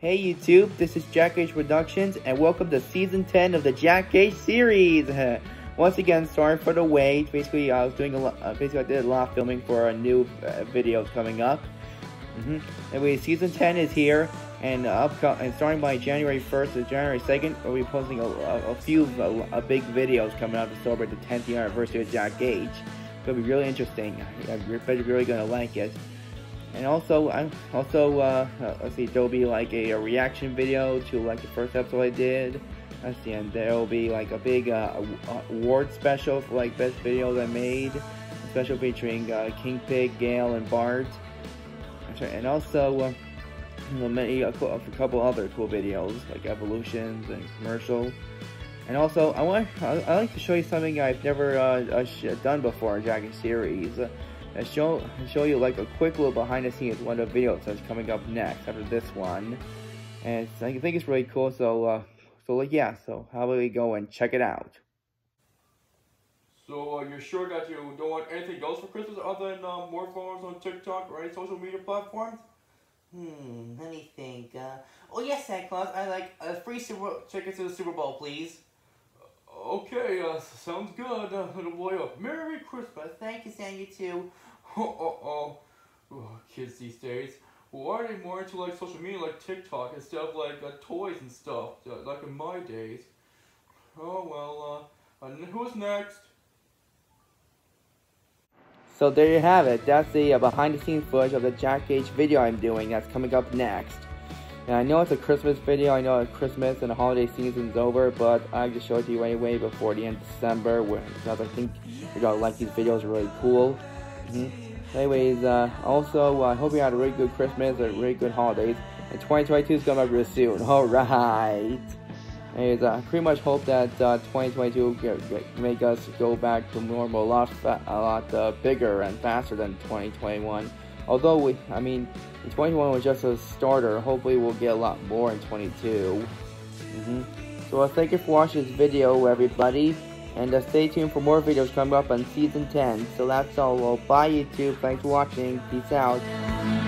Hey YouTube, this is Jack H Productions, and welcome to Season 10 of the Jack H series! Once again, sorry for the wait. Basically, I was doing a lot, uh, basically I did a lot of filming for a new uh, videos coming up. Mm -hmm. Anyway, Season 10 is here, and uh, and starting by January 1st to January 2nd, we'll be posting a, a, a few a, big videos coming out to celebrate the 10th year anniversary of Jack H. It's gonna be really interesting. I bet you're really gonna like it. And also, I'm also uh, uh, let's see, there'll be like a, a, reaction video to like the first episode I did. Let's see, and there'll be like a big uh, award special for like best videos I made. Special featuring uh, King Pig, Gale, and Bart. And also, uh, many a, a couple other cool videos like evolutions and commercial. And also, I want I, I like to show you something I've never uh, done before in Dragon series and show show you like a quick little behind the scenes one of the videos that's coming up next after this one. And I think it's really cool. So uh, so like yeah. So how about we go and check it out? So uh, you're sure that you don't want anything else for Christmas other than uh, more followers on TikTok or any social media platforms? Hmm, let me think. Uh, oh yes, Santa Claus. I like a free Super tickets to the Super Bowl, please. Okay, uh, sounds good, little boy. Uh, Merry Christmas. Thank you. You too. Oh, oh, oh. kids these days. Why are they more into like social media like TikTok instead of like uh, toys and stuff, uh, like in my days? Oh well, uh, who's next? So there you have it. That's the uh, behind the scenes footage of the Jack H video I'm doing that's coming up next. And I know it's a Christmas video, I know it's Christmas and the holiday season's over, but I just showed it to you anyway before the end of December, because I think you're gonna like these videos, really cool. Mm -hmm. Anyways, uh, also, I hope you had a really good Christmas, a really good holidays, and 2022 is coming up real soon. Alright! Anyways, I pretty much hope that uh, 2022 get, get, make us go back to normal a lot, a lot uh, bigger and faster than 2021. Although we, I mean, 21 was just a starter. Hopefully, we'll get a lot more in 22. Mm -hmm. So, uh, thank you for watching this video, everybody. And uh, stay tuned for more videos coming up on Season 10. So that's all. Well, bye, YouTube. Thanks for watching. Peace out.